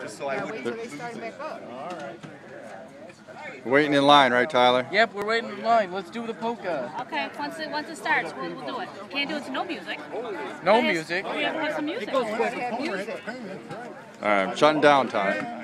just so I Wait wouldn't they start back up. Waiting in line, right, Tyler? Yep, we're waiting in line. Let's do the polka. Okay, once it once it starts, we'll, we'll do it. Can't do it to no music. No has- music. We have to have some music. Music. All right, I'm shutting down Tyler.